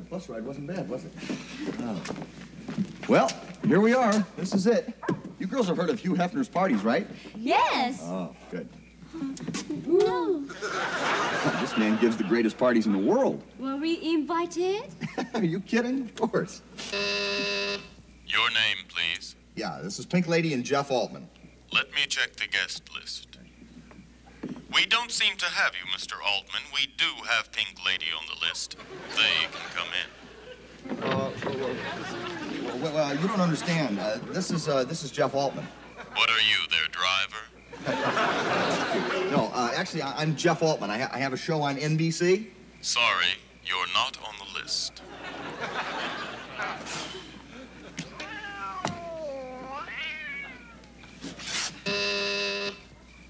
that bus ride wasn't bad, was it? Oh. Well, here we are. This is it. You girls have heard of Hugh Hefner's parties, right? Yes. Oh, good. No. This man gives the greatest parties in the world. Were we invited? Are you kidding? Of course. Your name, please. Yeah, this is Pink Lady and Jeff Altman. Let me check the guest list. We don't seem to have you, Mr. Altman. We do have Pink Lady on the list. They can come in. Uh, well, well, well, you don't understand. Uh, this is uh, this is Jeff Altman. What are you, their driver? No, uh, actually, I- I'm Jeff Altman. I, ha- I have a show on NBC. Sorry, you're not on the list.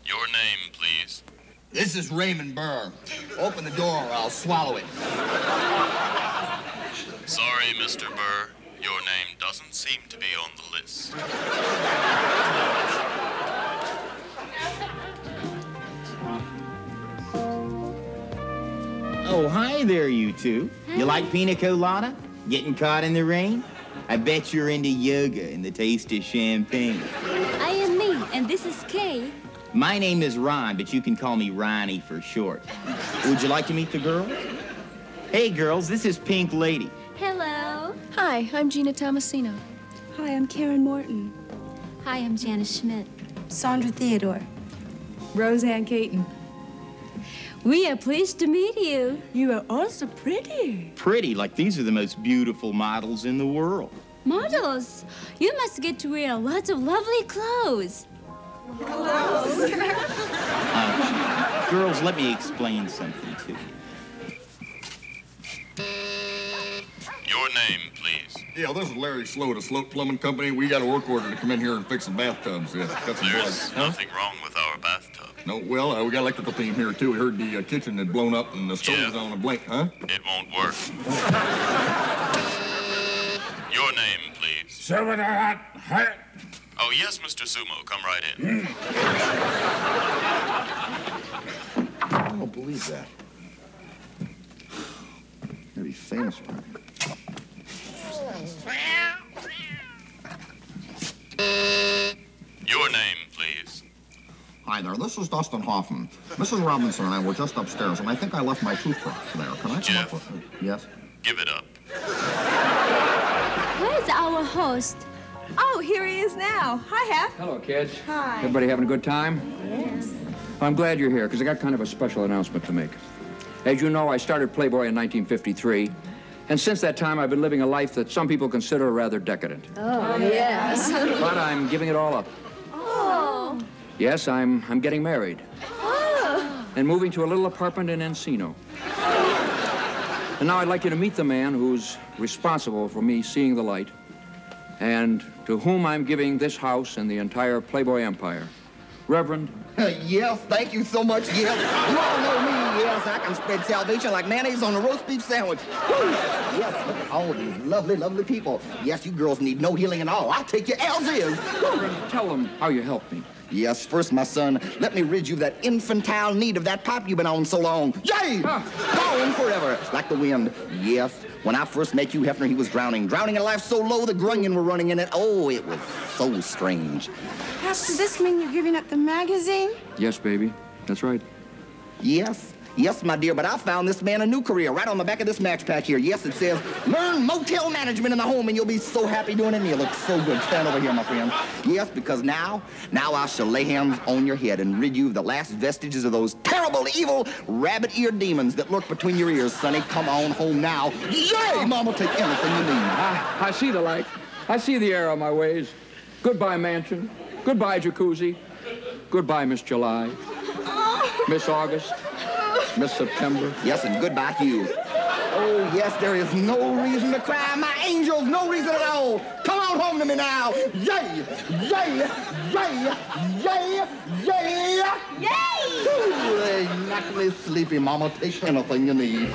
Your name, please. This is Raymond Burr. Open the door or I'll swallow it. Sorry, Mr. Burr. Your name doesn't seem to be on the list. Oh, hi there, you two. You like pina colada? Getting caught in the rain? I bet you're into yoga and the taste of champagne. I am Mie, and this is Kei. My name is Ron, but you can call me Ronnie for short. Would you like to meet the girls? Hey, girls, this is Pink Lady. Hello. Hi, I'm Gina Tomasino. Hi, I'm Karen Morton. Hi, I'm Janice Schmidt. Sondra Theodore. Rosanne Katon. We are pleased to meet you. You are also pretty. Pretty, like these are the most beautiful models in the world. Models, you must get to wear lots of lovely clothes. Girls, let me explain something to you. Your name, please. Yeah, this is Larry Sloat of Sloat Plumbing Company. We got a work order to come in here and fix some bathtubs. Yeah, got some There's blood. nothing wrong with our bathtub. No, well, uh, we got electrical team here too. We heard the uh, kitchen had blown up and the stove Yeah. was on a blink, huh? It won't work. Your name, please. Silver the hat, hat. Oh, yes, Mr. Sumo. Come right in. I don't believe that. Gonna be famous for it. Your name, please. Hi there, this is Dustin Hoffman. Mrs. Robinson and I were just upstairs, and I think I left my toothbrush there. Can I come Jeff. up with it? Yes? Give it up. Where's our host? Oh, here he is now. Hi, Hef. Hello, kids. Hi. Everybody having a good time? Yes. I'm glad you're here because I got kind of a special announcement to make. As you know, I started Playboy in 1953, and since that time, I've been living a life that some people consider rather decadent. Oh, yes. But I'm giving it all up. Oh. Yes, I'm I'm getting married Oh. and moving to a little apartment in Encino. And now I'd like you to meet the man who's responsible for me seeing the light, and to whom I'm giving this house and the entire Playboy empire, Reverend uh, yes, thank you so much. Yes, you all know me. Yes, I can spread salvation like mayonnaise on a roast beef sandwich. Woo! Yes, look at all these lovely, lovely people. Yes, you girls need no healing at all. I'll take you as is. Woo! Tell them how you helped me. Yes, first, my son, let me rid you of that infantile need of that pipe you've been on so long. Yay! Gone forever, like the wind. Yes, when I first met you, Hefner, he was drowning. Drowning in a life so low the grunion were running in it. Oh, it was so strange. Hef, does this mean you're giving up the magazine? Yes, baby. That's right. Yes, yes, my dear, but I found this man a new career right on the back of this match pack here. Yes, it says, learn motel management in the home and you'll be so happy doing it and you look so good. Stand over here, my friend. Yes, because now, now I shall lay hands on your head and rid you of the last vestiges of those terrible, evil, rabbit-eared demons that lurk between your ears, sonny. Come on home now. Yay! Mom will take anything you need. I, I see the light. I see the error of my ways. Goodbye, mansion. Goodbye, jacuzzi. Goodbye, Miss July. Oh. Miss August. Miss September. Yes, and goodbye, Hugh. Oh, yes, there is no reason to cry, my angels, no reason at all. Come on home to me now. Yay! Yay! Yay! Yay! Yay! Yay! Ooh, knock me sleepy, Mama. Take anything you need.